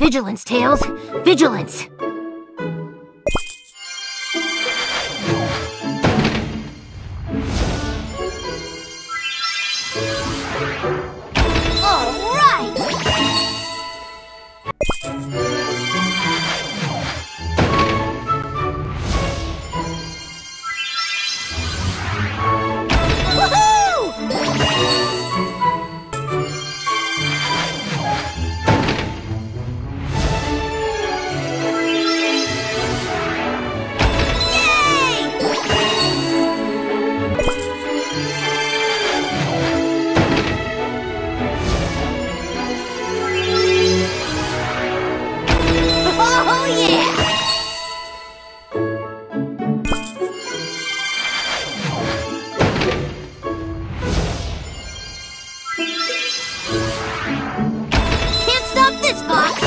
Vigilance, Tails! Vigilance! Can't stop this, box.